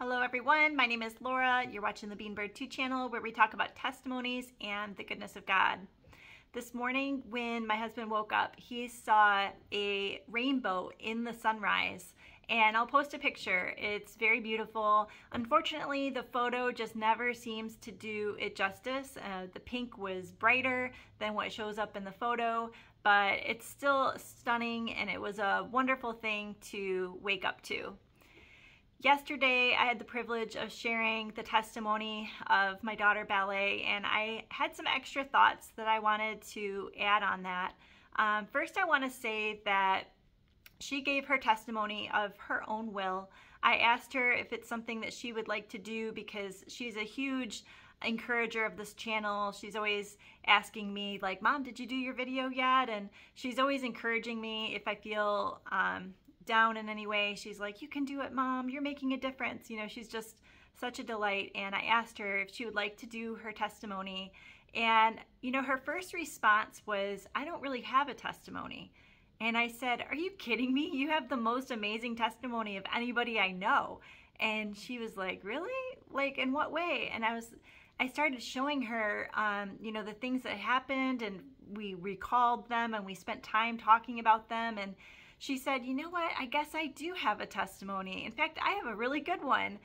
Hello everyone, my name is Laura. You're watching the Beanbird 2 channel where we talk about testimonies and the goodness of God. This morning when my husband woke up, he saw a rainbow in the sunrise and I'll post a picture. It's very beautiful. Unfortunately, the photo just never seems to do it justice. Uh, the pink was brighter than what shows up in the photo, but it's still stunning and it was a wonderful thing to wake up to. Yesterday, I had the privilege of sharing the testimony of my daughter Ballet, and I had some extra thoughts that I wanted to add on that. Um, first, I want to say that she gave her testimony of her own will. I asked her if it's something that she would like to do because she's a huge encourager of this channel. She's always asking me like, Mom, did you do your video yet? And she's always encouraging me if I feel um, down in any way. She's like, You can do it, mom. You're making a difference. You know, she's just such a delight. And I asked her if she would like to do her testimony. And, you know, her first response was, I don't really have a testimony. And I said, Are you kidding me? You have the most amazing testimony of anybody I know. And she was like, Really? Like, in what way? And I was, I started showing her, um, you know, the things that happened and we recalled them and we spent time talking about them. And she said, You know what? I guess I do have a testimony. In fact, I have a really good one.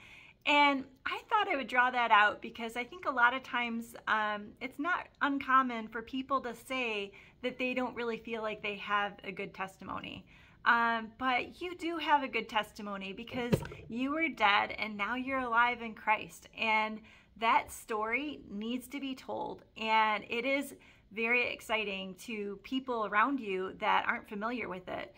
And I thought I would draw that out because I think a lot of times um, it's not uncommon for people to say that they don't really feel like they have a good testimony. Um, but you do have a good testimony because you were dead and now you're alive in Christ. And that story needs to be told. And it is very exciting to people around you that aren't familiar with it.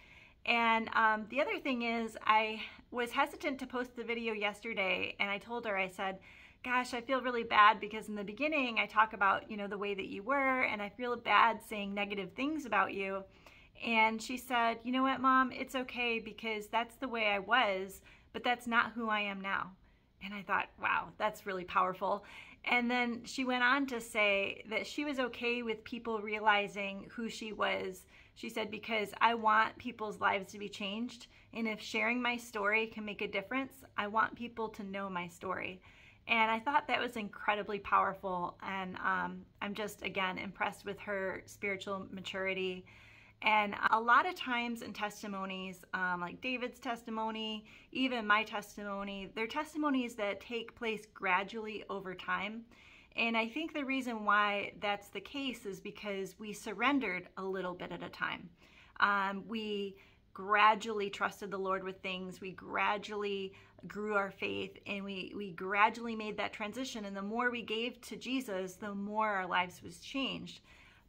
And um, the other thing is, I was hesitant to post the video yesterday, and I told her, I said, gosh, I feel really bad because in the beginning I talk about, you know, the way that you were, and I feel bad saying negative things about you. And she said, you know what, mom, it's okay because that's the way I was, but that's not who I am now. And I thought, wow, that's really powerful. And then she went on to say that she was okay with people realizing who she was. She said, because I want people's lives to be changed. And if sharing my story can make a difference, I want people to know my story. And I thought that was incredibly powerful. And um, I'm just, again, impressed with her spiritual maturity and a lot of times in testimonies, um, like David's testimony, even my testimony, they're testimonies that take place gradually over time. And I think the reason why that's the case is because we surrendered a little bit at a time. Um, we gradually trusted the Lord with things. We gradually grew our faith and we, we gradually made that transition. And the more we gave to Jesus, the more our lives was changed.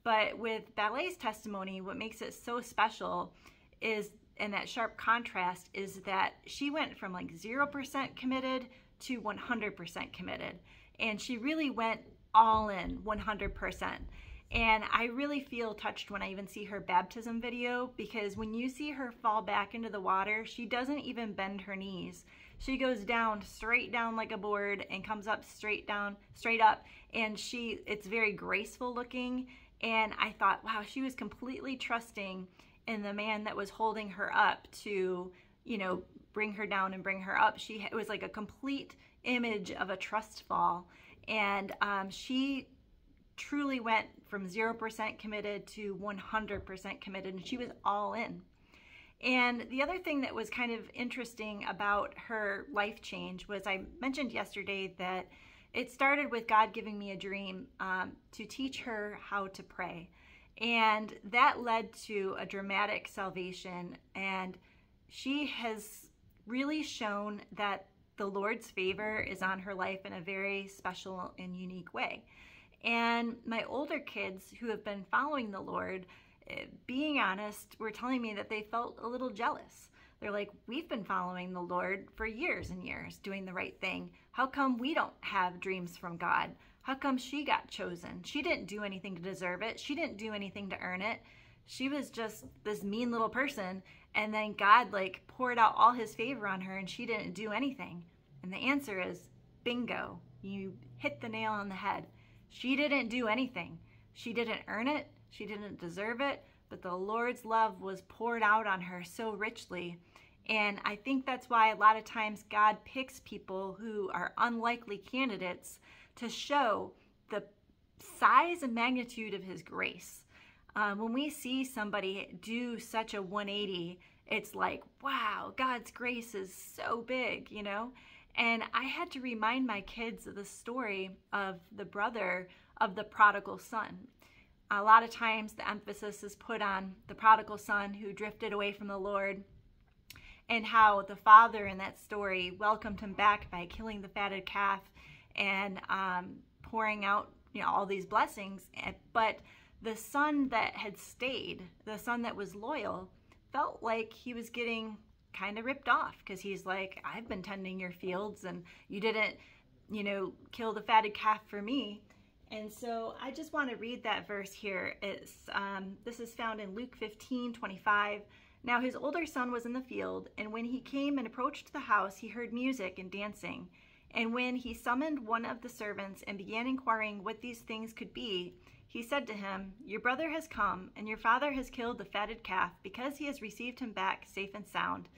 But with Ballet's testimony, what makes it so special is, and that sharp contrast, is that she went from like 0% committed to 100% committed. And she really went all in 100%. And I really feel touched when I even see her baptism video because when you see her fall back into the water, she doesn't even bend her knees. She goes down straight down like a board and comes up straight down, straight up. And she, it's very graceful looking and I thought, wow, she was completely trusting in the man that was holding her up to, you know, bring her down and bring her up. She it was like a complete image of a trust fall, and um, she truly went from zero percent committed to 100% committed, and she was all in. And the other thing that was kind of interesting about her life change was I mentioned yesterday that it started with God giving me a dream um, to teach her how to pray. And that led to a dramatic salvation. And she has really shown that the Lord's favor is on her life in a very special and unique way. And my older kids who have been following the Lord, eh, being honest, were telling me that they felt a little jealous they're like, we've been following the Lord for years and years, doing the right thing. How come we don't have dreams from God? How come she got chosen? She didn't do anything to deserve it. She didn't do anything to earn it. She was just this mean little person. And then God like poured out all his favor on her and she didn't do anything. And the answer is bingo. You hit the nail on the head. She didn't do anything. She didn't earn it. She didn't deserve it but the Lord's love was poured out on her so richly. And I think that's why a lot of times God picks people who are unlikely candidates to show the size and magnitude of his grace. Um, when we see somebody do such a 180, it's like, wow, God's grace is so big, you know? And I had to remind my kids of the story of the brother of the prodigal son. A lot of times the emphasis is put on the prodigal son who drifted away from the Lord and how the father in that story welcomed him back by killing the fatted calf and um, pouring out you know all these blessings. But the son that had stayed, the son that was loyal, felt like he was getting kind of ripped off because he's like, I've been tending your fields and you didn't, you know, kill the fatted calf for me. And so I just want to read that verse here. It's, um, this is found in Luke 15, 25. Now his older son was in the field, and when he came and approached the house, he heard music and dancing. And when he summoned one of the servants and began inquiring what these things could be, he said to him, Your brother has come, and your father has killed the fatted calf, because he has received him back safe and sound.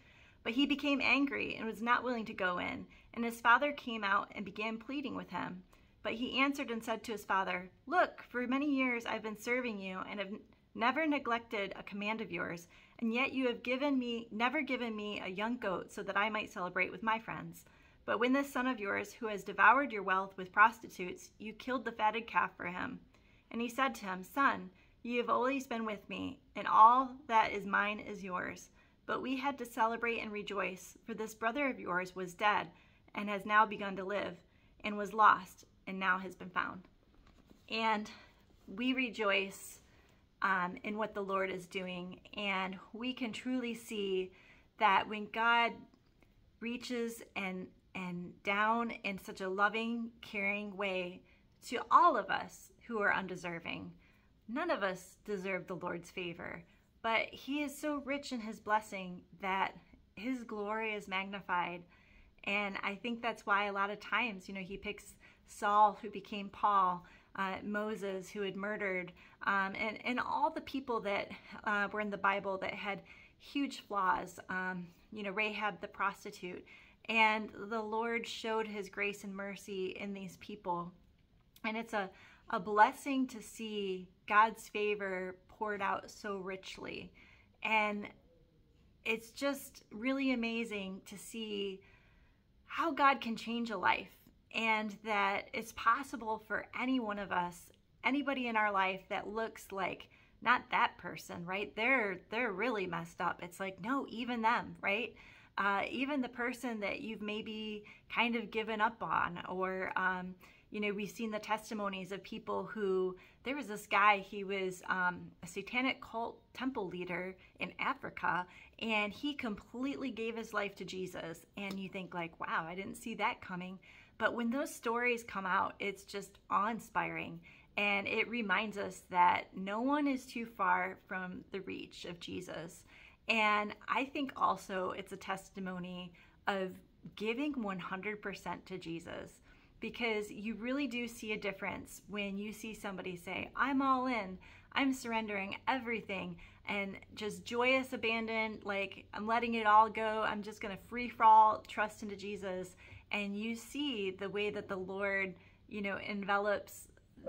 But he became angry and was not willing to go in. And his father came out and began pleading with him. But he answered and said to his father, Look, for many years I've been serving you and have never neglected a command of yours, and yet you have given me never given me a young goat so that I might celebrate with my friends. But when this son of yours, who has devoured your wealth with prostitutes, you killed the fatted calf for him. And he said to him, Son, you have always been with me, and all that is mine is yours. But we had to celebrate and rejoice, for this brother of yours was dead and has now begun to live, and was lost and now has been found. And we rejoice um, in what the Lord is doing, and we can truly see that when God reaches and and down in such a loving, caring way to all of us who are undeserving. None of us deserve the Lord's favor, but he is so rich in his blessing that his glory is magnified. And I think that's why a lot of times, you know, he picks Saul, who became Paul, uh, Moses, who had murdered, um, and, and all the people that uh, were in the Bible that had huge flaws. Um, you know, Rahab the prostitute. And the Lord showed his grace and mercy in these people. And it's a, a blessing to see God's favor poured out so richly. And it's just really amazing to see how God can change a life and that it's possible for any one of us, anybody in our life that looks like not that person, right? They're they're really messed up. It's like no, even them, right? Uh, even the person that you've maybe kind of given up on, or um, you know, we've seen the testimonies of people who, there was this guy, he was um, a satanic cult temple leader in Africa, and he completely gave his life to Jesus. And you think, like, wow, I didn't see that coming. But when those stories come out, it's just awe inspiring. And it reminds us that no one is too far from the reach of Jesus. And I think also it's a testimony of giving 100% to Jesus because you really do see a difference when you see somebody say, I'm all in, I'm surrendering everything, and just joyous abandon, like I'm letting it all go, I'm just gonna free fall, trust into Jesus. And you see the way that the Lord, you know, envelops,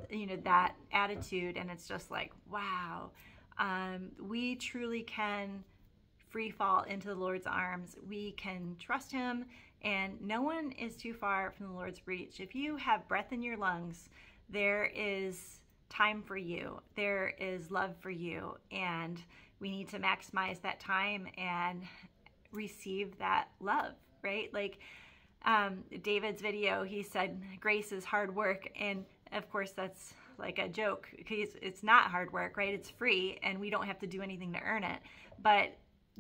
you know, that attitude, and it's just like, wow, um, we truly can free fall into the Lord's arms. We can trust Him and no one is too far from the Lord's reach. If you have breath in your lungs, there is time for you, there is love for you, and we need to maximize that time and receive that love, right? Like um, David's video, he said, Grace is hard work. And of course, that's like a joke because it's not hard work, right? It's free and we don't have to do anything to earn it. But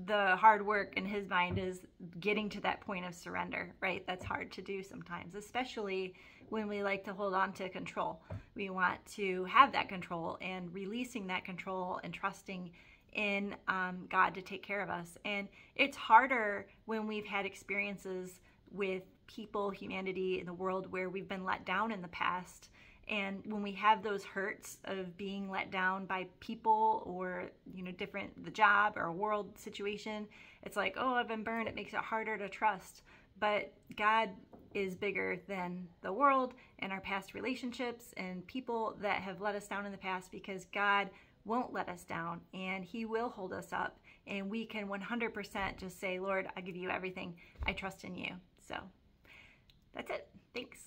the hard work in his mind is getting to that point of surrender, right? That's hard to do sometimes, especially when we like to hold on to control. We want to have that control and releasing that control and trusting in um, God to take care of us. And it's harder when we've had experiences with people, humanity in the world where we've been let down in the past And when we have those hurts of being let down by people or, you know, different, the job or a world situation, it's like, oh, I've been burned. It makes it harder to trust. But God is bigger than the world and our past relationships and people that have let us down in the past because God won't let us down and He will hold us up. And we can 100% just say, Lord, I give you everything. I trust in you. So that's it. Thanks.